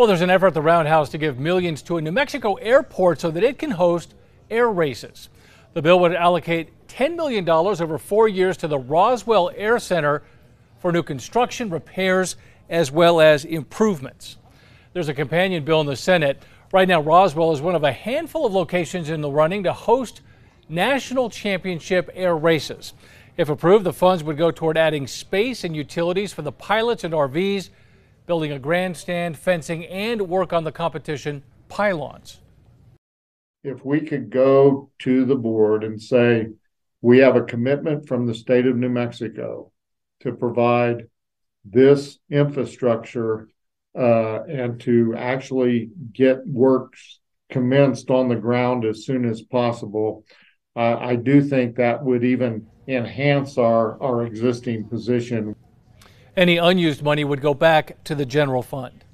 Well, there's an effort at the Roundhouse to give millions to a New Mexico airport so that it can host air races. The bill would allocate $10 million over four years to the Roswell Air Center for new construction, repairs, as well as improvements. There's a companion bill in the Senate. Right now, Roswell is one of a handful of locations in the running to host national championship air races. If approved, the funds would go toward adding space and utilities for the pilots and RVs building a grandstand, fencing, and work on the competition pylons. If we could go to the board and say, we have a commitment from the state of New Mexico to provide this infrastructure uh, and to actually get works commenced on the ground as soon as possible. Uh, I do think that would even enhance our, our existing position. Any unused money would go back to the general fund.